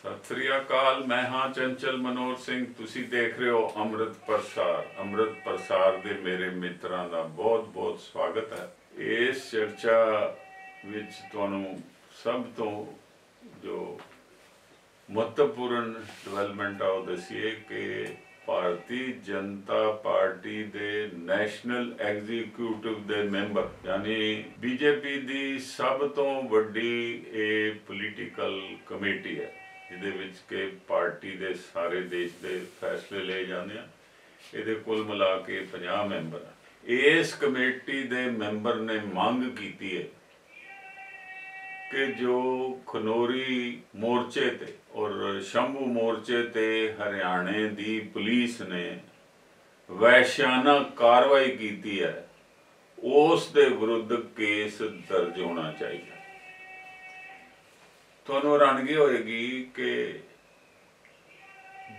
ਸਤਿ ਸ੍ਰੀ ਅਕਾਲ, ਮੈਂ ਹਾਂ ਚੰਚਲ ਮਨੋਹਰ ਸਿੰਘ। ਤੁਸੀਂ ਦੇਖ ਰਹੇ ਹੋ ਅੰਮ੍ਰਿਤ ਪ੍ਰਸਾਰ। ਅੰਮ੍ਰਿਤ ਪ੍ਰਸਾਰ ਦੇ ਮੇਰੇ ਮਿੱਤਰਾਂ ਦਾ ਬਹੁਤ-ਬਹੁਤ ਸਵਾਗਤ ਹੈ। ਇਸ ਚਰਚਾ ਵਿੱਚ ਤੁਹਾਨੂੰ ਸਭ ਤੋਂ ਜੋ ਮਹੱਤਵਪੂਰਨ ਡਿਵੈਲਪਮੈਂਟ ਆਉ ਦਸੀਏ ਕਿ ਭਾਰਤੀ ਜਨਤਾ ਪਾਰਟੀ ਦੇ ਨੈਸ਼ਨਲ ਐਗਜ਼ੀਕਿਊਟਿਵ ਦੇ ਮੈਂਬਰ, ਯਾਨੀ ਬੀਜੇਪੀ ਦੀ ਸਭ ਤੋਂ ਵੱਡੀ ਇਹ ਪੋਲੀਟੀਕਲ ਕਮੇਟੀ ਹੈ। ਜਿਹਦੇ ਵਿੱਚ ਕਿ ਪਾਰਟੀ ਦੇ ਸਾਰੇ ਦੇਸ਼ ਦੇ ਫੈਸਲੇ ਲਏ ਜਾਂਦੇ ਆ। ਇਹਦੇ ਕੁੱਲ ਮਿਲਾ ਕੇ 50 ਮੈਂਬਰ ਇਸ ਕਮੇਟੀ ਦੇ ਮੈਂਬਰ ਨੇ ਮੰਗ ਕੀਤੀ ਹੈ ਕਿ ਜੋ ਖਨੋਰੀ ਮੋਰਚੇ ਤੇ ਔਰ ਸ਼ੰਭੂ ਮੋਰਚੇ ਤੇ ਹਰਿਆਣੇ ਦੀ ਪੁਲਿਸ ਨੇ ਵੈਸ਼ਿਆਨਾ ਕਾਰਵਾਈ ਕੀਤੀ ਹੈ, ਉਸ ਦੇ ਵਿਰੁੱਧ ਕੇਸ ਦਰਜ ਹੋਣਾ ਚਾਹੀਦਾ। ਤੁਹਾਨੂੰ ਹੈਰਾਨਗੀ ਹੋਏਗੀ ਕਿ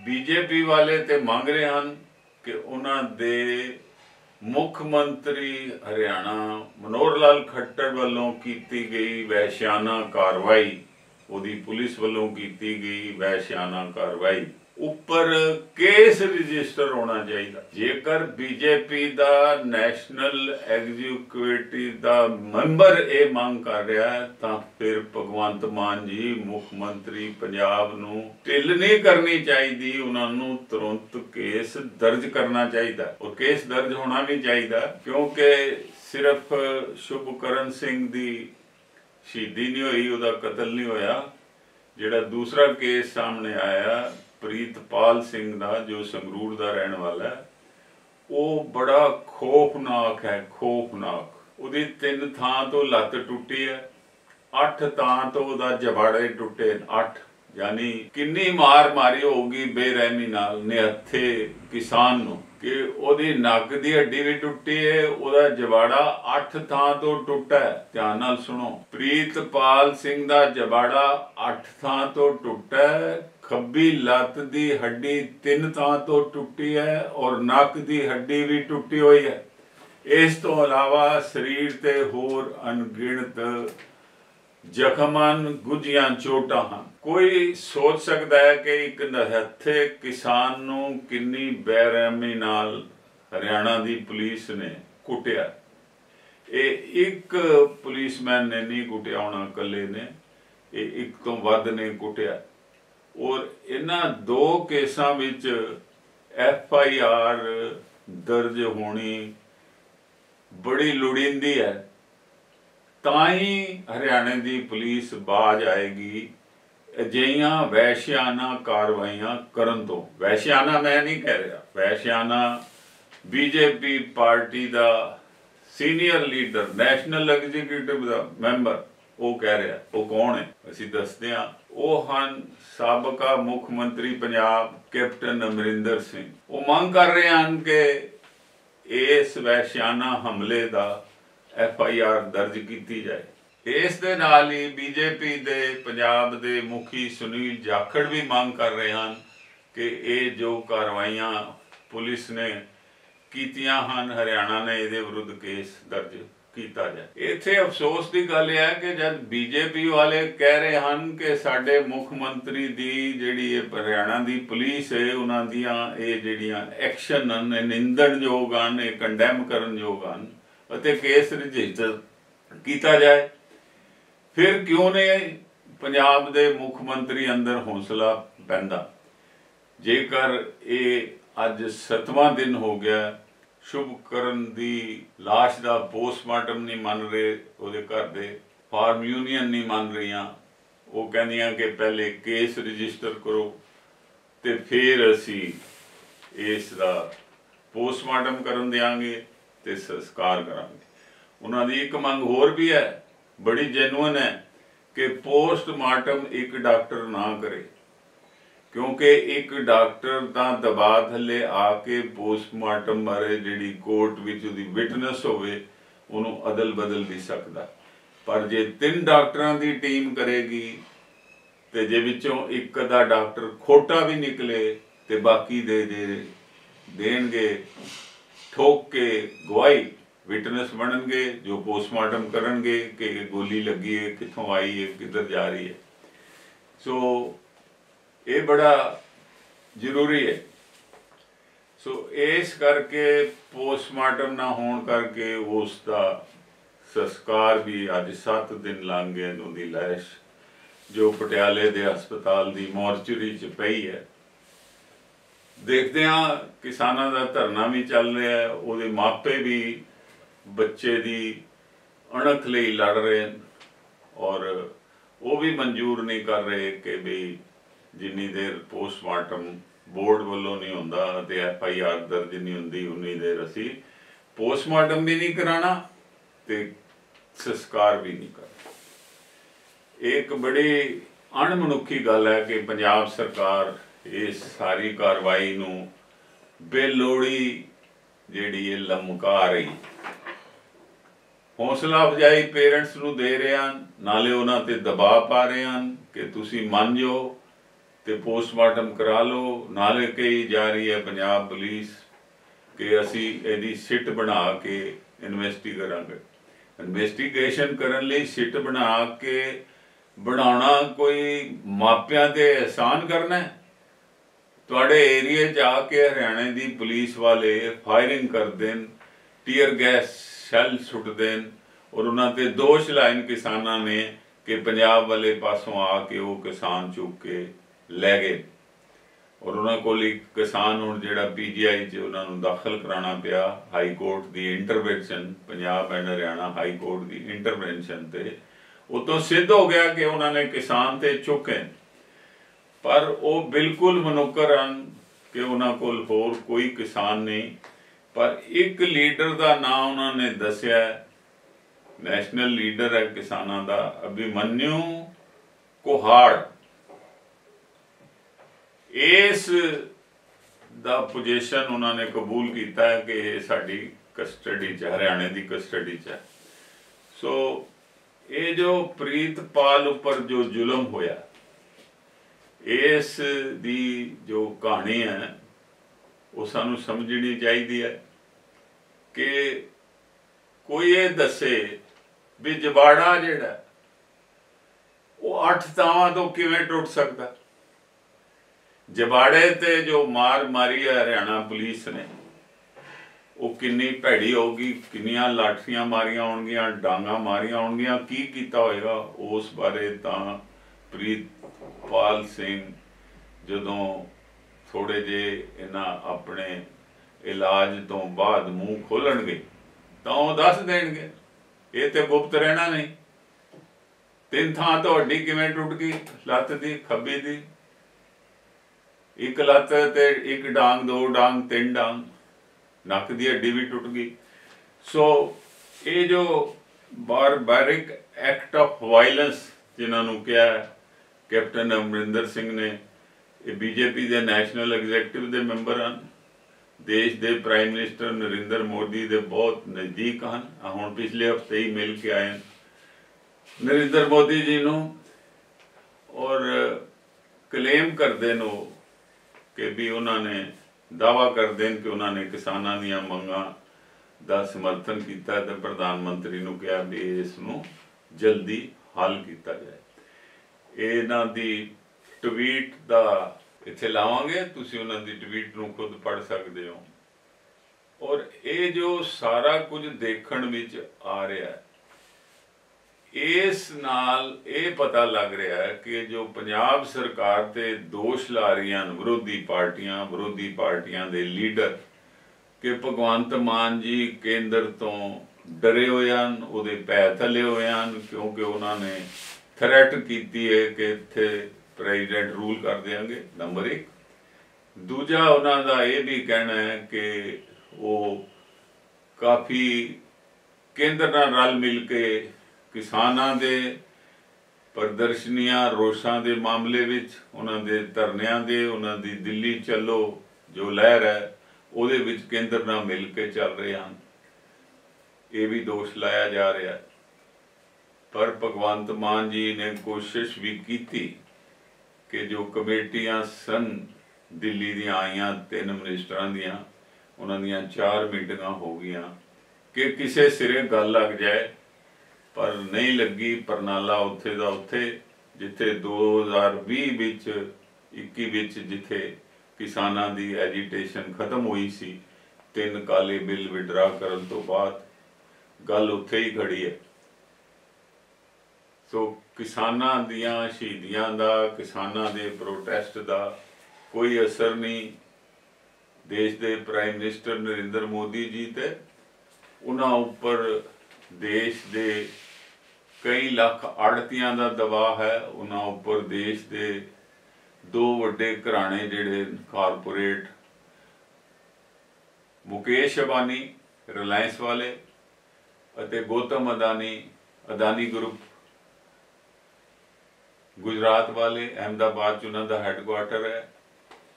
ਬੀਜੇਪੀ ਵਾਲੇ ਤੇ ਮੰਗ ਰਹੇ ਹਨ ਕਿ ਉਹਨਾਂ ਦੇ ਮੁੱਖ ਮੰਤਰੀ ਹਰਿਆਣਾ ਮਨੋਹਰ ਲਾਲ ਖੱਟਰ ਵੱਲੋਂ ਕੀਤੀ ਗਈ ਵੈਸ਼ਿਆਨਾ ਕਾਰਵਾਈ, ਉਹਦੀ ਪੁਲਿਸ ਵੱਲੋਂ ਕੀਤੀ ਗਈ ਵੈਸ਼ਿਆਨਾ ਕਾਰਵਾਈ। ਉੱਪਰ ਕੇਸ ਰਜਿਸਟਰ ਹੋਣਾ ਚਾਹੀਦਾ। ਜੇਕਰ ਬੀਜੇਪੀ ਦਾ ਨੈਸ਼ਨਲ ਐਗਜ਼ੀਕਿਊਟਿਵ ਦਾ ਮੈਂਬਰ ਇਹ ਮੰਗ ਕਰ ਰਿਹਾ ਹੈ, ਤਾਂ ਫਿਰ ਭਗਵੰਤ ਮਾਨ ਜੀ, ਮੁੱਖ ਮੰਤਰੀ ਪੰਜਾਬ ਨੂੰ ਢਿੱਲ ਨਹੀਂ ਕਰਨੀ ਚਾਹੀਦੀ। ਉਹਨਾਂ ਨੂੰ ਤੁਰੰਤ ਕੇਸ ਦਰਜ ਕਰਨਾ ਚਾਹੀਦਾ। ਔਰ ਕੇਸ ਦਰਜ ਹੋਣਾ ਵੀ ਚਾਹੀਦਾ, ਕਿਉਂਕਿ ਸਿਰਫ ਸ਼ੁਭਕਰਨ ਸਿੰਘ ਦੀ ਸ਼ਹੀਦੀ ਨਹੀਂ ਹੋਈ, ਉਹਦਾ ਕਤਲ ਨਹੀਂ ਹੋਇਆ। ਜਿਹੜਾ ਦੂਸਰਾ ਕੇਸ ਸਾਹਮਣੇ ਆਇਆ ਪ੍ਰੀਤਪਾਲ ਸਿੰਘ ਦਾ, ਜੋ ਸੰਗਰੂਰ ਦਾ ਰਹਿਣ ਵਾਲਾ ਹੈ, ਉਹ ਬੜਾ ਖੋਫਨਾਕ ਹੈ, ਖੋਫਨਾਕ। ਉਹਦੀ ਤਿੰਨ ਥਾਂ ਤੋਂ ਲੱਤ ਟੁੱਟੀ ਹੈ, ਅੱਠ ਥਾਂ ਤੋਂ ਉਹਦਾ ਜਬਾੜੇ ਟੁੱਟੇ ਅੱਠ। ਯਾਨੀ ਕਿੰਨੀ ਮਾਰ ਮਾਰੀ ਹੋਊਗੀ ਬੇਰਹਿਮੀ ਨਾਲ, ਨਿਹੱਥੇ ਕਿਸਾਨ ਨੂੰ, ਕਿ ਉਹਦੀ ਨੱਕ ਦੀ ਹੱਡੀ ਵੀ ਟੁੱਟੀ ਹੈ, ਉਹਦਾ ਜਵਾੜਾ ਅੱਠ ਥਾਂ ਤੋਂ ਟੁੱਟਾ ਹੈ। ਧਿਆਨ ਨਾਲ ਸੁਣੋ, ਪ੍ਰੀਤਪਾਲ ਸਿੰਘ ਦਾ ਜਬਾੜਾ ਅੱਠ ਥਾਂ ਤੋਂ ਟੁੱਟਾ ਹੈ ਖੱਬੀ ਲੱਤ ਦੀ ਹੱਡੀ ਤਿੰਨ ਥਾਂ ਤੋਂ ਟੁੱਟੀ ਹੈ ਔਰ ਨੱਕ ਦੀ ਹੱਡੀ ਵੀ ਟੁੱਟੀ ਹੋਈ ਹੈ। ਇਸ ਤੋਂ ਇਲਾਵਾ ਸਰੀਰ ਤੇ ਹੋਰ ਅਣਗਿਣਤ ਜ਼ਖਮਾਂ ਗੁੱਜੀਆਂ ਚੋਟਾਂ ਹਨ। ਕੋਈ ਸੋਚ ਸਕਦਾ ਹੈ ਕਿ ਇੱਕ ਨਹੱਥੇ ਕਿਸਾਨ ਨੂੰ ਕਿੰਨੀ ਬੇਰਹਿਮੀ ਨਾਲ ਹਰਿਆਣਾ ਦੀ ਪੁਲਿਸ ਨੇ ਕੁੱਟਿਆ। ਇਹ ਇੱਕ ਪੁਲਿਸਮੈਨ ਨੇ ਨਹੀਂ ਕੁੱਟਿਆ, ਹੋਣਾ ਇਕੱਲੇ ਨੇ। ਇਹ ਇੱਕ ਤੋਂ ਵੱਧ ਨੇ ਕੁੱਟਿਆ। ਔਰ ਇਹਨਾਂ ਦੋ ਕੇਸਾਂ ਵਿੱਚ ਐਫ ਆਈ ਆਰ ਦਰਜ ਹੋਣੀ ਬੜੀ ਲੋੜੀਂਦੀ ਹੈ। ਤਾਂ ਹੀ ਹਰਿਆਣੇ ਦੀ ਪੁਲਿਸ ਬਾਜ ਆਏਗੀ ਅਜਿਹੀਆਂ ਵੈਸ਼ਿਆਨਾ ਕਾਰਵਾਈਆਂ ਕਰਨ ਤੋਂ। ਵੈਸ਼ਿਆਨਾ ਮੈਂ ਨਹੀਂ ਕਹਿ ਰਿਹਾ ਵੈਸ਼ਿਆਨਾ ਬੀਜੇਪੀ ਪਾਰਟੀ ਦਾ ਸੀਨੀਅਰ ਲੀਡਰ, ਨੈਸ਼ਨਲ ਐਗਜ਼ੀਕਿਊਟਿਵ ਦਾ ਮੈਂਬਰ, ਉਹ ਕਹਿ ਰਿਹਾ, ਉਹ ਕੌਣ ਹੈ? ਅਸੀਂ ਦੱਸਦੇ ਹਾਂ, ਉਹ ਹਨ ਸਾਬਕਾ ਮੁੱਖ ਮੰਤਰੀ ਪੰਜਾਬ ਕੈਪਟਨ ਅਮਰਿੰਦਰ ਸਿੰਘ। ਉਹ ਮੰਗ ਕਰ ਰਹੇ ਹਨ ਕਿ ਇਸ ਵੈਸ਼ਿਆਨਾ ਹਮਲੇ ਦਾ ਐਫ ਆਈ ਆਰ ਦਰਜ ਕੀਤੀ ਜਾਏ। ਇਸ ਦੇ ਨਾਲ ਹੀ ਬੀਜੇਪੀ ਦੇ ਪੰਜਾਬ ਦੇ ਮੁਖੀ ਸੁਨੀਲ ਜਾਖੜ ਵੀ ਮੰਗ ਕਰ ਰਹੇ ਹਨ ਕਿ ਇਹ ਜੋ ਕਾਰਵਾਈਆਂ ਪੁਲਿਸ ਨੇ ਕੀਤੀਆਂ ਹਨ, ਹਰਿਆਣਾ ਨੇ ਇਹਦੇ ਵਿਰੁੱਧ ਕੇਸ ਦਰਜ ਕੀਤਾ ਜਾਏ। ਇੱਥੇ ਅਫਸੋਸ ਦੀ ਗੱਲ ਇਹ ਹੈ ਕਿ ਜਦ ਬੀਜੇਪੀ ਵਾਲੇ ਕਹਿ ਰਹੇ ਹਨ ਕਿ ਸਾਡੇ ਮੁੱਖ ਮੰਤਰੀ ਦੀ ਜਿਹੜੀ ਇਹ ਹਰਿਆਣਾ ਦੀ ਪੁਲਿਸ ਹੈ, ਉਹਨਾਂ ਦੀਆਂ ਇਹ ਜਿਹੜੀਆਂ ਐਕਸ਼ਨ ਹਨ ਨਿੰਦਣਯੋਗ ਹਨ, ਇਹ ਕੰਡੈਮ ਕਰਨਯੋਗ ਹਨ ਅਤੇ ਕੇਸ ਰਜਿਸਟਰ ਕੀਤਾ ਜਾਏ। ਫਿਰ ਕਿਉਂ ਨੇ ਪੰਜਾਬ ਦੇ ਮੁੱਖ ਮੰਤਰੀ ਅੰਦਰ ਹੌਸਲਾ ਪੈਂਦਾ? ਜੇਕਰ ਇਹ ਅੱਜ 7ਵਾਂ ਦਿਨ ਹੋ ਗਿਆ ਸ਼ੁਭ ਕਰਨ ਦੀ লাশ ਦਾ ਪੋਸਟਮਾਰਟਮ ਨਹੀਂ ਮੰਨ ਰਹੇ, ਉਹਦੇ ਘਰ ਦੇ ਫਾਰਮ ਯੂਨੀਅਨ ਨਹੀਂ ਮੰਨ ਰਹੀਆਂ। ਉਹ ਕਹਿੰਦੀਆਂ ਕਿ ਪਹਿਲੇ ਕੇਸ ਰਜਿਸਟਰ ਕਰੋ ਤੇ ਫਿਰ ਅਸੀਂ ਇਸ ਦਾ ਪੋਸਟਮਾਰਟਮ ਕਰਨ ਦੇਾਂਗੇ ਤੇ ਸੰਸਕਾਰ ਕਰਾਂਗੇ। ਉਹਨਾਂ ਦੀ ਇੱਕ ਮੰਗ ਹੋਰ ਵੀ ਹੈ, ਬੜੀ ਜੈਨੂਇਨ ਹੈ ਕਿ ਪੋਸਟਮਾਰਟਮ ਇੱਕ ਡਾਕਟਰ ਨਾ ਕਰੇ। ਕਿਉਂਕਿ ਇੱਕ ਡਾਕਟਰ ਤਾਂ ਦਬਾਅ ਥੱਲੇ ਆ ਕੇ ਪੋਸਟਮਾਰਟਮ ਬਾਰੇ ਜਿਹੜੀ ਕੋਰਟ ਵਿੱਚ ਉਹਦੀ ਵਿਟਨੈਸ ਹੋਵੇ, ਉਹਨੂੰ ਅਦਲ ਬਦਲ ਵੀ ਸਕਦਾ। ਪਰ ਜੇ ਤਿੰਨ ਡਾਕਟਰਾਂ ਦੀ ਟੀਮ ਕਰੇਗੀ, ਤੇ ਜੇ ਵਿੱਚੋਂ ਇੱਕ ਦਾ ਡਾਕਟਰ ਖੋਟਾ ਵੀ ਨਿਕਲੇ ਤੇ ਬਾਕੀ ਦੇ ਦੇ ਦੇਣਗੇ, ਠੋਕ ਕੇ ਗਵਾਹੀ, ਵਿਟਨੈਸ ਬਣਨਗੇ, ਜੋ ਪੋਸਟਮਾਰਟਮ ਕਰਨਗੇ ਕਿ ਗੋਲੀ ਲੱਗੀ ਹੈ, ਕਿੱਥੋਂ ਆਈ ਹੈ, ਕਿੱਧਰ ਜਾ ਰਹੀ ਹੈ। ਸੋ ਇਹ ਬੜਾ ਜ਼ਰੂਰੀ ਹੈ। ਸੋ ਇਸ ਕਰਕੇ ਪੋਸਟਮਾਰਟਮ ਨਾ ਹੋਣ ਕਰਕੇ ਉਸ ਦਾ ਸੰਸਕਾਰ ਵੀ ਅੱਜ 7 ਦਿਨ ਲੰਘ ਗਏ ਉਹਦੀ ਲਾਸ਼ ਜੋ ਪਟਿਆਲੇ ਦੇ ਹਸਪਤਾਲ ਦੀ ਮੋਰਚਰੀ 'ਚ ਪਈ ਹੈ। ਦੇਖਦੇ ਹਾਂ, ਕਿਸਾਨਾਂ ਦਾ ਧਰਨਾ ਵੀ ਚੱਲ ਰਿਹਾ ਹੈ, ਉਹਦੇ ਮਾਪੇ ਵੀ ਬੱਚੇ ਦੀ ਅਣਖ ਲਈ ਲੜ ਰਹੇ ਔਰ ਉਹ ਵੀ ਮਨਜ਼ੂਰ ਨਹੀਂ ਕਰ ਰਹੇ ਕਿ ਵੀ ਜਿੰਨੀ ਦੇਰ ਪੋਸਟਮਾਰਟਮ ਬੋਰਡ ਵੱਲੋਂ ਨਹੀਂ ਹੁੰਦਾ ਤੇ ਐਫ ਆਈ ਆਰ ਦਰਜ ਨਹੀਂ ਹੁੰਦੀ, ਉਨੀ ਦੇਰ ਅਸੀਂ ਪੋਸਟਮਾਰਟਮ ਵੀ ਨਹੀਂ ਕਰਾਣਾ ਤੇ ਸੰਸਕਾਰ ਵੀ ਨਹੀਂ ਕਰਨਾ। ਇੱਕ ਬੜੀ ਅਣਮਨੁੱਖੀ ਗੱਲ ਹੈ ਕਿ ਪੰਜਾਬ ਸਰਕਾਰ ਇਸ ਸਾਰੀ ਕਾਰਵਾਈ ਨੂੰ ਬੇਲੋੜੀ ਜਿਹੜੀ ਇਹ ਲਮਕਾ ਰਹੀ। ਹੌਸਲਾ ਅਫਜਾਈ ਪੇਰੈਂਟਸ ਨੂੰ ਦੇ ਰਹੇ ਹਨ, ਨਾਲੇ ਉਹਨਾਂ ਤੇ ਦਬਾਅ ਪਾ ਰਹੇ ਹਨ ਕਿ ਤੁਸੀਂ ਮੰਨ ਜਾਓ ਤੇ ਪੋਸਟਮਾਰਟਮ ਕਰਾ ਲਓ। ਨਾਲੇ ਕਹੀ ਜਾ ਰਹੀ ਹੈ ਪੰਜਾਬ ਪੁਲਿਸ ਕਿ ਅਸੀਂ ਇਹਦੀ ਸਿੱਟ ਬਣਾ ਕੇ ਇਨਵੈਸਟੀ ਕਰਾਂਗੇ। ਇਨਵੈਸਟੀਗੇਸ਼ਨ ਕਰਨ ਲਈ ਸਿੱਟ ਬਣਾ ਕੇ ਬਣਾਉਣਾ ਕੋਈ ਮਾਪਿਆਂ ਤੇ ਅਹਿਸਾਨ ਕਰਨਾ ਹੈ? ਤੁਹਾਡੇ ਏਰੀਆ 'ਚ ਆ ਕੇ ਹਰਿਆਣੇ ਦੀ ਪੁਲਿਸ ਵਾਲੇ ਫਾਇਰਿੰਗ ਕਰਦੇ ਨੇ ਟੀਅਰ ਗੈਸ ਸ਼ੈਲ ਸੁੱਟਦੇ ਨੇ ਔਰ ਉਹਨਾਂ ਤੇ ਦੋਸ਼ ਲਾਇਨ ਕਿਸਾਨਾਂ ਨੇ ਕਿ ਪੰਜਾਬ ਵਾਲੇ ਪਾਸੋਂ ਆ ਕੇ ਉਹ ਕਿਸਾਨ ਚੁੱਕ ਕੇ ਲੈ ਗਏ। ਔਰ ਉਹਨਾਂ ਕੋਲ ਇੱਕ ਕਿਸਾਨ ਹੁਣ ਜਿਹੜਾ ਪੀਜੀਆਈ 'ਚ ਉਹਨਾਂ ਨੂੰ ਦਾਖਲ ਕਰਾਉਣਾ ਪਿਆ, high court the intervention Punjab and Haryana high court the intervention ਤੇ। ਉਤੋਂ ਸਿੱਧ ਹੋ ਗਿਆ ਕਿ ਉਹਨਾਂ ਨੇ ਕਿਸਾਨ ਤੇ ਚੁੱਕੇ। ਪਰ ਉਹ ਬਿਲਕੁਲ ਮਨੁੱਕਰ ਹਨ ਕਿ ਉਹਨਾਂ ਕੋਲ ਹੋਰ ਕੋਈ ਕਿਸਾਨ ਨਹੀਂ। ਪਰ ਇੱਕ ਲੀਡਰ ਦਾ ਨਾਮ ਉਹਨਾਂ ਨੇ ਦੱਸਿਆ, ਨੈਸ਼ਨਲ ਲੀਡਰ ਹੈ ਕਿਸਾਨਾਂ ਦਾ ਅਭਿਮਨਿਊ ਕੋਹਾੜ। ਇਸ ਦਾ ਪੋਜੀਸ਼ਨ ਉਹਨਾਂ ਨੇ ਕਬੂਲ ਕੀਤਾ ਹੈ ਕਿ ਇਹ ਸਾਡੀ ਕਸਟਡੀ ਚ ਹਰਿਆਣੇ ਦੀ ਕਸਟਡੀ ਚ ਹੈ। ਸੋ ਇਹ ਜੋ ਪ੍ਰੀਤਪਾਲ ਉੱਪਰ ਜੋ ਜ਼ੁਲਮ ਹੋਇਆ, ਇਸ ਦੀ ਜੋ ਕਹਾਣੀ ਹੈ, ਉਹ ਸਾਨੂੰ ਸਮਝਣੀ ਚਾਹੀਦੀ ਹੈ ਕਿ ਕੋਈ ਇਹ ਦੱਸੇ ਵੀ ਜਬਾੜਾ ਜਿਹੜਾ, ਉਹ ਅੱਠ ਤਾਵਾਂ ਤੋਂ ਕਿਵੇਂ ਟੁੱਟ ਸਕਦਾ? ਜਬਾੜੇ ਤੇ ਜੋ ਮਾਰ ਮਾਰੀ ਹੈ ਹਰਿਆਣਾ ਪੁਲਿਸ ਨੇ, ਉਹ ਕਿੰਨੀ ਭੈੜੀ ਹੋਊਗੀ, ਕਿੰਨੀਆਂ ਲਾਠੀਆਂ ਮਾਰੀਆਂ ਹੋਣਗੀਆਂ, ਡਾਂਗਾ ਮਾਰੀਆਂ ਹੋਣਗੀਆਂ, ਕੀ ਕੀਤਾ ਹੋਏਗਾ? ਉਸ ਬਾਰੇ ਤਾਂ ਪ੍ਰੀਤਪਾਲ ਸਿੰਘ ਜਦੋਂ ਥੋੜੇ ਜੇ ਇਹਨਾਂ ਆਪਣੇ ਇਲਾਜ ਤੋਂ ਬਾਅਦ ਮੂੰਹ ਖੋਲਣਗੇ, ਤਾਂ ਉਹ ਦੱਸ ਦੇਣਗੇ, ਇਹ ਤੇ ਗੁਪਤ ਰਹਿਣਾ ਨਹੀਂ। ਤਿੰਨ ਥਾਂ ਤੁਹਾਡੀ ਕਿਵੇਂ ਟੁੱਟ ਗਈ? ਲੱਤ ਦੀ, ਖੱਬੀ ਦੀ? ਇੱਕ ਲੱਤ ਤੇ ਇੱਕ ਡਾਂਗ, ਦੋ ਡਾਂਗ, ਤਿੰਨ ਡਾਂਗ। ਨੱਕ ਦੀ ਹੱਡੀ ਵੀ ਟੁੱਟ ਗਈ। ਸੋ ਇਹ ਜੋ ਬਾਰਬੈਰਿਕ ਐਕਟ ਆਫ ਵਾਇਲੈਂਸ ਜਿਨ੍ਹਾਂ ਨੂੰ ਕਿਹਾ ਕੈਪਟਨ ਅਮਰਿੰਦਰ ਸਿੰਘ ਨੇ, ਇਹ ਬੀਜੇਪੀ ਦੇ ਨੈਸ਼ਨਲ ਐਗਜ਼ੀਕਟਿਵ ਦੇ ਮੈਂਬਰ ਹਨ। ਦੇਸ਼ ਦੇ ਪ੍ਰਾਈਮ ਮਿਨਿਸਟਰ ਨਰਿੰਦਰ ਮੋਦੀ ਦੇ ਬਹੁਤ ਨਜ਼ਦੀਕ ਹਨ। ਹੁਣ ਪਿਛਲੇ ਹਫ਼ਤੇ ਹੀ ਮਿਲ ਕੇ ਆਏ ਨਰਿੰਦਰ ਮੋਦੀ ਜੀ ਨੂੰ ਔਰ ਕਲੇਮ ਕਰਦੇ ਨੇ ਕਿ ਵੀ ਉਹਨਾਂ ਨੇ ਦਾਵਾ ਕਰਦੇ ਨੇ ਕਿ ਉਹਨਾਂ ਨੇ ਕਿਸਾਨਾਂ ਦੀਆਂ ਮੰਗਾਂ ਦਾ ਸਮਰਥਨ ਕੀਤਾ ਤੇ ਪ੍ਰਧਾਨ ਮੰਤਰੀ ਨੂੰ ਕਿਹਾ ਵੀ ਇਸ ਨੂੰ ਜਲਦੀ ਹੱਲ ਕੀਤਾ ਜਾਏ। ਇਹਨਾਂ ਦੀ ਟਵੀਟ ਦਾ ਇੱਥੇ ਲਾਵਾਂਗੇ। ਤੁਸੀਂ ਉਹਨਾਂ ਦੀ ਟਵੀਟ ਨੂੰ ਖੁਦ ਪੜ੍ਹ ਸਕਦੇ ਹੋ। ਔਰ ਇਹ ਜੋ ਸਾਰਾ ਕੁਝ ਦੇਖਣ ਵਿੱਚ ਆ ਰਿਹਾ ਹੈ ਇਸ ਨਾਲ ਇਹ ਪਤਾ ਲੱਗ ਰਿਹਾ ਹੈ ਕਿ ਜੋ ਪੰਜਾਬ ਸਰਕਾਰ ਤੇ ਦੋਸ਼ ਲਾ ਰਹੀਆਂ ਵਿਰੋਧੀ ਪਾਰਟੀਆਂ ਵਿਰੋਧੀ ਪਾਰਟੀਆਂ ਦੇ ਲੀਡਰ, ਕਿ ਭਗਵੰਤ ਮਾਨ ਜੀ ਕੇਂਦਰ ਤੋਂ ਡਰੇ ਹੋਏ ਹਨ, ਉਹਦੇ ਪੈ ਥੱਲੇ ਹੋਏ ਹਨ, ਕਿਉਂਕਿ ਉਹਨਾਂ ਨੇ ਥ੍ਰੈਟ ਕੀਤੀ ਹੈ ਕਿ ਇੱਥੇ ਪ੍ਰੈਜ਼ੀਡੈਂਟ ਰੂਲ ਕਰ ਦੇਾਂਗੇ ਨੰਬਰ 1 ਦੂਜਾ ਉਹਨਾਂ ਦਾ ਇਹ ਵੀ ਕਹਿਣਾ ਹੈ ਕਿ ਉਹ ਕਾਫੀ ਕੇਂਦਰ ਨਾਲ ਰਲ ਮਿਲ ਕੇ ਕਿਸਾਨਾਂ ਦੇ ਪ੍ਰਦਰਸ਼ਨੀਆਂ, ਰੋਸ਼ਾਂ ਦੇ ਮਾਮਲੇ ਵਿੱਚ, ਉਹਨਾਂ ਦੇ ਧਰਨਿਆਂ ਦੇ, ਉਹਨਾਂ ਦੀ ਦਿੱਲੀ ਚੱਲੋ ਜੋ ਲਹਿਰ ਹੈ, ਉਹਦੇ ਵਿੱਚ ਕੇਂਦਰ ਨਾਲ ਮਿਲ ਕੇ ਚੱਲ ਰਹੇ ਹਨ। ਇਹ ਵੀ ਦੋਸ਼ ਲਾਇਆ ਜਾ ਰਿਹਾ ਹੈ। ਪਰ ਭਗਵੰਤ ਮਾਨ ਜੀ ਨੇ ਕੋਸ਼ਿਸ਼ ਵੀ ਕੀਤੀ ਕਿ ਜੋ ਕਮੇਟੀਆਂ ਸਨ, ਦਿੱਲੀ ਦੀਆਂ ਆਈਆਂ ਤਿੰਨ ਮਿਨਿਸਟਰਾਂ ਦੀਆਂ, ਉਹਨਾਂ ਦੀਆਂ ਚਾਰ ਮੀਟਿੰਗਾਂ ਹੋ ਗਈਆਂ, ਕਿ ਕਿਸੇ ਸਿਰੇ ਗੱਲ ਲੱਗ ਜਾਏ ਪਰ ਨਹੀਂ ਲੱਗੀ ਪਰਨਾਲਾ ਉੱਥੇ ਦਾ ਉੱਥੇ, ਜਿੱਥੇ 2020 ਵਿੱਚ 21 ਵਿੱਚ ਜਿੱਥੇ ਕਿਸਾਨਾਂ ਦੀ ਐਜੀਟੇਸ਼ਨ ਖਤਮ ਹੋਈ ਸੀ, ਤਿੰਨ ਕਾਲੇ ਬਿੱਲ ਵਿਡਰਾ ਕਰਨ ਤੋਂ ਬਾਅਦ ਗੱਲ ਉੱਥੇ ਹੀ ਖੜੀ ਹੈ। ਸੋ ਕਿਸਾਨਾਂ ਦੀਆਂ ਸ਼ਹੀਦੀਆਂ ਦਾ, ਕਿਸਾਨਾਂ ਦੇ ਪ੍ਰੋਟੈਸਟ ਦਾ ਕੋਈ ਅਸਰ ਨਹੀਂ। ਦੇਸ਼ ਦੇ ਪ੍ਰਾਈਮ ਮਿਨਿਸਟਰ ਨਰਿੰਦਰ ਮੋਦੀ ਜੀ ਤੇ ਉਹਨਾਂ ਉੱਪਰ ਦੇਸ਼ ਦੇ ਕਈ ਲੱਖ ਆੜਤੀਆਂ ਦਾ ਦਬਾਅ ਹੈ, ਉਹਨਾਂ ਉੱਪਰ ਦੇਸ਼ ਦੇ ਦੋ ਵੱਡੇ ਘਰਾਣੇ ਜਿਹੜੇ ਕਾਰਪੋਰੇਟ ਮੁਕੇਸ਼ ਅਬਾਨੀ, ਰਿਲਾਇੰਸ ਵਾਲੇ ਅਤੇ ਗੌਤਮ ਅਦਾਨੀ ਅਦਾਨੀ ਗਰੁੱਪ, ਗੁਜਰਾਤ ਵਾਲੇ, ਅਹਿਮਦਾਬਾਦ ਚ ਉਹਨਾਂ ਦਾ ਹੈੱਡਕੁਆਟਰ ਹੈ।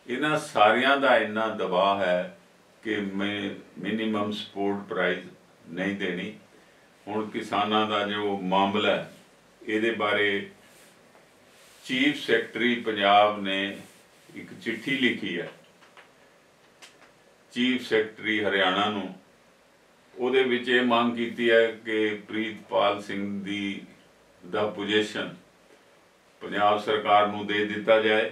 ਇਹਨਾਂ ਸਾਰਿਆਂ ਦਾ ਇੰਨਾ ਦਬਾਅ ਹੈ ਕਿ ਮੈਂ ਮਿਨੀਮਮ ਸਪੋਰਟ ਪ੍ਰਾਈਸ ਨਹੀਂ ਦੇਣੀ। ਹੁਣ ਕਿਸਾਨਾਂ ਦਾ ਜੋ ਮਾਮਲਾ ਹੈ, ਇਹਦੇ ਬਾਰੇ ਚੀਫ ਸੈਕਟਰੀ ਪੰਜਾਬ ਨੇ ਇੱਕ ਚਿੱਠੀ ਲਿਖੀ ਹੈ। ਚੀਫ ਸੈਕਟਰੀ ਹਰਿਆਣਾ ਨੂੰ। ਉਹਦੇ ਵਿੱਚ ਇਹ ਮੰਗ ਕੀਤੀ ਹੈ ਕਿ ਪ੍ਰੀਤਪਾਲ ਸਿੰਘ ਦੀ ਦਾ ਪੋਜੀਸ਼ਨ ਪੰਜਾਬ ਸਰਕਾਰ ਨੂੰ ਦੇ ਦਿੱਤਾ ਜਾਏ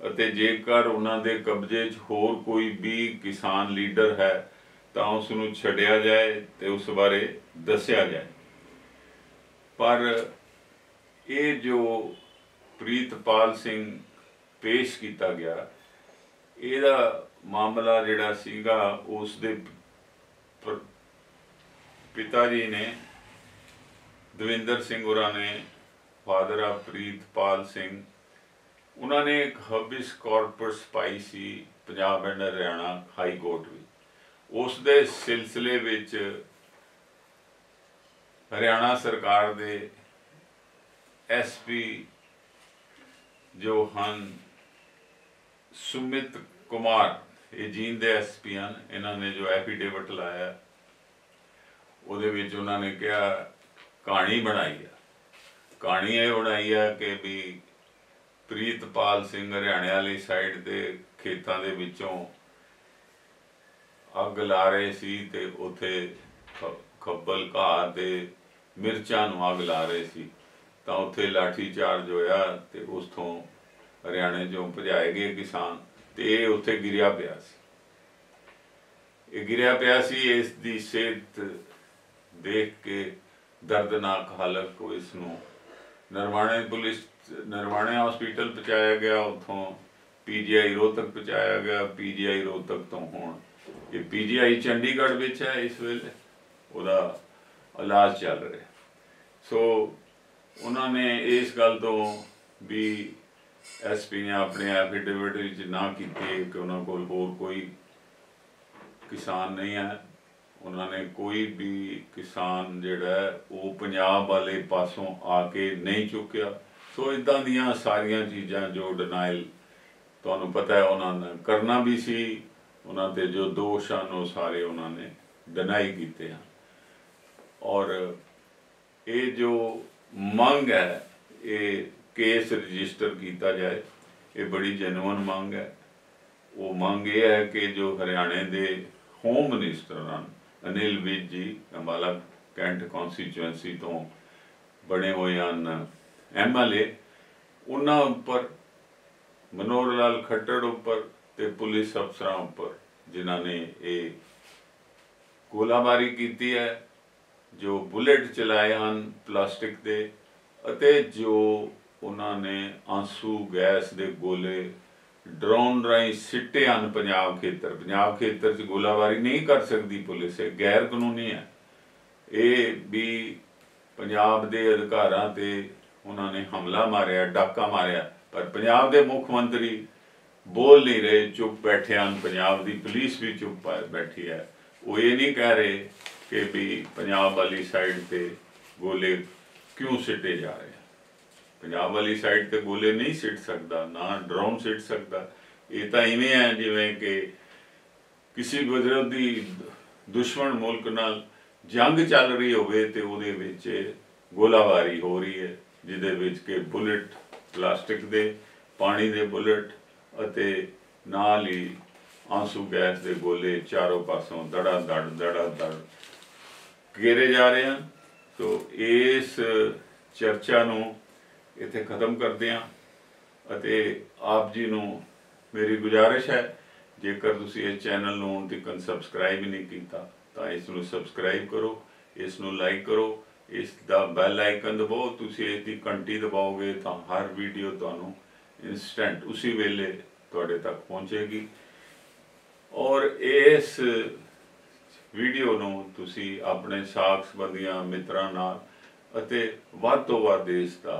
ਅਤੇ ਜੇਕਰ ਉਹਨਾਂ ਦੇ ਕਬਜ਼ੇ 'ਚ ਹੋਰ ਕੋਈ ਵੀ ਕਿਸਾਨ ਲੀਡਰ ਹੈ ਤਾਂ ਉਸ ਨੂੰ ਛੱਡਿਆ ਜਾਏ ਤੇ ਉਸ ਬਾਰੇ ਦੱਸਿਆ ਜਾਏ। ਪਰ ਇਹ ਜੋ ਪ੍ਰੀਤਪਾਲ ਸਿੰਘ ਪੇਸ਼ ਕੀਤਾ ਗਿਆ, ਇਹਦਾ ਮਾਮਲਾ ਜਿਹੜਾ ਸੀਗਾ ਉਸ ਦੇ ਪਿਤਾ ਜੀ ਨੇ, ਦਵਿੰਦਰ ਸਿੰਘ ਹੋਰਾਂ ਨੇ, ਫਾਦਰ ਆਫ ਪ੍ਰੀਤਪਾਲ ਸਿੰਘ, ਉਹਨਾਂ ਨੇ ਇੱਕ ਹਬਿਸ ਕਾਰਪਸ ਪਾਈ ਸੀ, Punjab and Haryana high court ਵਿੱਚ। ਉਸ ਦੇ ਸਿਲਸਿਲੇ ਵਿੱਚ ਹਰਿਆਣਾ ਸਰਕਾਰ ਦੇ ਐਸਪੀ ਜੋ ਹਨ ਸੁਮਿਤ ਕੁਮਾਰ, ਇਹ ਜੀਨ ਦੇ ਐਸਪੀ ਹਨ, ਇਹਨਾਂ ਨੇ ਜੋ ਐਫੀਡੇਵਿਟ ਲਾਇਆ, ਉਹਦੇ ਵਿੱਚ ਉਹਨਾਂ ਨੇ ਕਿਹਾ, ਕਹਾਣੀ ਬਣਾਈ ਆ। ਕਹਾਣੀ ਇਹ ਬਣਾਈ ਆ ਕਿ ਵੀ ਪ੍ਰੀਤਪਾਲ ਸਿੰਘ ਹਰਿਆਣੇ ਵਾਲੀ ਸਾਈਡ ਦੇ ਖੇਤਾਂ ਦੇ ਵਿੱਚੋਂ ਅੱਗ ਲਾ ਰਹੇ ਸੀ ਤੇ ਉਥੇ ਖੱਬਲ ਘਾਹ ਤੇ ਮਿਰਚਾਂ ਨੂੰ ਅੱਗ ਲਾ ਰਹੇ ਸੀ। ਤਾਂ ਉੱਥੇ ਲਾਠੀ ਚਾਰਜ ਹੋਇਆ ਤੇ ਉਸ ਤੋਂ ਹਰਿਆਣੇ ਚੋਂ ਭਜਾਏ ਗਏ ਕਿਸਾਨ ਤੇ ਇਹ ਉੱਥੇ ਗਿਰਿਆ ਪਿਆ ਸੀ। ਇਹ ਗਿਰਿਆ ਪਿਆ ਸੀ, ਇਸ ਦੀ ਸਿਹਤ ਦੇਖ ਕੇ ਦਰਦਨਾਕ ਹਾਲਤ ਕੋ ਇਸ ਨੂੰ ਨਰਵਾਣੇ ਪੁਲਿਸ, ਨਰਵਾਣੇ ਹਸਪੀਟਲ ਪਹੁੰਚਾਇਆ ਗਿਆ। ਉਥੋਂ ਪੀਜੀਆਈ ਰੋਹਤਕ ਪਹੁੰਚਾਇਆ ਗਿਆ। ਪੀਜੀਆਈ ਰੋਹਤਕ ਤੋਂ ਹੁਣ ਇਹ ਪੀਜੀਆਈ ਚੰਡੀਗੜ੍ਹ ਵਿੱਚ ਹੈ ਇਸ ਵੇਲੇ ਉਹਦਾ ਇਲਾਜ ਚੱਲ ਰਿਹਾ। ਸੋ ਉਹਨਾਂ ਨੇ ਇਸ ਗੱਲ ਤੋਂ ਵੀ ਐਸਪੀ ਨੇ ਆਪਣੇ ਐਫੀਡੇਵਿਟ ਵਿੱਚ ਨਾ ਕੀਤੀ ਕਿ ਉਹਨਾਂ ਕੋਲ ਹੋਰ ਕੋਈ ਕਿਸਾਨ ਨਹੀਂ ਹੈ। ਉਹਨਾਂ ਨੇ ਕੋਈ ਵੀ ਕਿਸਾਨ ਜਿਹੜਾ ਹੈ, ਉਹ ਪੰਜਾਬ ਵਾਲੇ ਪਾਸੋਂ ਆ ਕੇ ਨਹੀਂ ਚੁੱਕਿਆ। ਸੋ ਇਦਾਂ ਦੀਆਂ ਸਾਰੀਆਂ ਚੀਜ਼ਾਂ ਜੋ ਡਿਨਾਈਲ ਤੁਹਾਨੂੰ ਪਤਾ ਹੈ ਉਹਨਾਂ ਨੇ ਕਰਨਾ ਵੀ ਸੀ। ਉਹਨਾਂ ਤੇ ਜੋ ਦੋਸ਼ ਹਨ ਉਹ ਸਾਰੇ ਉਹਨਾਂ ਨੇ ਡਿਨਾਈ ਕੀਤੇ ਹਨ ਔਰ ਇਹ ਜੋ ਮੰਗ ਹੈ, ਇਹ ਕੇਸ ਰਜਿਸਟਰ ਕੀਤਾ ਜਾਏ, ਇਹ ਬੜੀ ਜੈਨੂਇਨ ਮੰਗ ਹੈ। ਉਹ ਮੰਗ ਇਹ ਹੈ ਕਿ ਜੋ ਹਰਿਆਣੇ ਦੇ ਹੋਮ ਮਿਨਿਸਟਰ ਹਨ, ਅਨਿਲ ਵਿਜ ਜੀ, ਅੰਬਾਲਾ ਕੈਂਟ ਕਨਸਟੀਚੁਐਂਸੀ ਤੋਂ ਬਣੇ ਹੋਏ ਹਨ ਐਮਐਲਏ ਉਹਨਾਂ ਉੱਪਰ, ਮਨੋਹਰ ਲਾਲ ਖੱਟੜ ਉੱਪਰ ਤੇ ਪੁਲਿਸ ਅਫਸਰਾਂ ਉੱਪਰ, ਜਿਨ੍ਹਾਂ ਨੇ ਇਹ ਗੋਲਾਬਾਰੀ ਕੀਤੀ ਹੈ, ਜੋ ਬੁਲੇਟ ਚਲਾਏ ਹਨ ਪਲਾਸਟਿਕ ਦੇ, ਅਤੇ ਜੋ ਉਹਨਾਂ ਨੇ ਆਂਸੂ, ਗੈਸ ਦੇ ਗੋਲੇ, ਡਰੋਨ ਰਾਹੀਂ ਸਿੱਟੇ ਹਨ ਪੰਜਾਬ ਖੇਤਰ। ਪੰਜਾਬ ਖੇਤਰ 'ਚ ਗੋਲਾਬਾਰੀ ਨਹੀਂ ਕਰ ਸਕਦੀ ਪੁਲਿਸ, ਇਹ ਗੈਰ ਕਾਨੂੰਨੀ ਹੈ। ਇਹ ਵੀ ਪੰਜਾਬ ਦੇ ਅਧਿਕਾਰਾਂ ਤੇ ਉਹਨਾਂ ਨੇ ਹਮਲਾ ਮਾਰਿਆ, ਡਾਕਾ ਮਾਰਿਆ, ਪਰ ਪੰਜਾਬ ਦੇ ਮੁੱਖ ਮੰਤਰੀ ਬੋਲ ਨਹੀਂ ਰਹੇ, ਚੁੱਪ ਬੈਠੇ ਹਨ। ਪੰਜਾਬ ਦੀ ਪੁਲਿਸ ਵੀ ਚੁੱਪ ਹੈ- ਬੈਠੀ ਹੈ। ਉਹ ਇਹ ਨਹੀਂ ਕਹਿ ਰਹੇ ਕਿ ਵੀ ਪੰਜਾਬ ਵਾਲੀ ਸਾਈਡ ਤੇ ਗੋਲੇ ਕਿਉਂ ਸਿੱਟੇ ਜਾ ਰਹੇ ਪੰਜਾਬ ਵਾਲੀ ਸਾਈਡ ਤੇ ਗੋਲੇ ਨਹੀਂ ਸਿੱਟ ਸਕਦਾ, ਨਾ ਡਰੋਨ ਸਿੱਟ ਸਕਦਾ। ਇਹ ਤਾਂ ਇਵੇਂ ਹੈ ਜਿਵੇਂ ਕਿ ਕਿਸੇ ਵਿਰੋਧੀ ਦੁਸ਼ਮਣ ਮੁਲਕ ਨਾਲ ਜੰਗ ਚੱਲ ਰਹੀ ਹੋਵੇ ਤੇ ਉਹਦੇ ਵਿੱਚ ਗੋਲਾਬਾਰੀ ਹੋ ਰਹੀ ਹੈ, ਜਿਹਦੇ ਵਿੱਚ ਕਿ ਬੁਲਟ, ਪਲਾਸਟਿਕ ਦੇ, ਪਾਣੀ ਦੇ ਬੁਲਟ ਅਤੇ ਨਾਲ ਹੀ ਆਂਸੂ ਗੈਸ ਦੇ ਗੋਲੇ ਚਾਰੋਂ ਪਾਸੋਂ ਦੜਾ ਦੜ ਦੜਾ ਦੜ ਘੇਰੇ ਜਾ ਰਹੇ ਹਨ। ਸੋ ਇਸ ਚਰਚਾ ਨੂੰ ਇੱਥੇ ਖਤਮ ਕਰਦੇ ਹਾਂ ਅਤੇ ਆਪ ਜੀ ਨੂੰ ਮੇਰੀ ਗੁਜ਼ਾਰਿਸ਼ ਹੈ, ਜੇਕਰ ਤੁਸੀਂ ਇਸ ਚੈਨਲ ਨੂੰ ਹੁਣ ਤੱਕ ਸਬਸਕ੍ਰਾਈਬ ਨਹੀਂ ਕੀਤਾ, ਤਾਂ ਇਸ ਨੂੰ ਸਬਸਕ੍ਰਾਈਬ ਕਰੋ, ਇਸ ਨੂੰ ਲਾਈਕ ਕਰੋ, ਇਸ ਦਾ ਬੈਲ ਆਈਕਨ ਦਬਾਓ। ਤੁਸੀਂ ਇਸ ਦੀ ਘੰਟੀ ਦਬਾਓਗੇ ਤਾਂ ਹਰ ਵੀਡੀਓ ਤੁਹਾਨੂੰ ਇਨਸਟੈਂਟ ਉਸੇ ਵੇਲੇ ਤੁਹਾਡੇ ਤੱਕ ਪਹੁੰਚੇਗੀ ਔਰ ਇਸ ਵੀਡੀਓ ਨੂੰ ਤੁਸੀਂ ਆਪਣੇ ਸਾਖ ਸੰਬੰਧੀਆਂ ਮਿੱਤਰਾਂ ਨਾਲ ਅਤੇ ਵੱਧ ਤੋਂ ਵੱਧ ਇਸ ਦਾ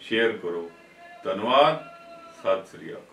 ਸ਼ੇਅਰ ਕਰੋ ਧੰਨਵਾਦ ਸਤਿ ਸ੍ਰੀ ਅਕਾਲ